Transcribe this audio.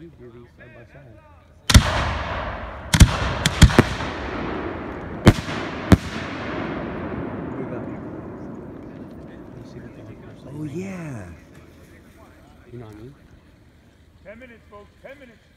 You do these side by side. Oh yeah. You know what I mean? Ten minutes, folks. Ten minutes.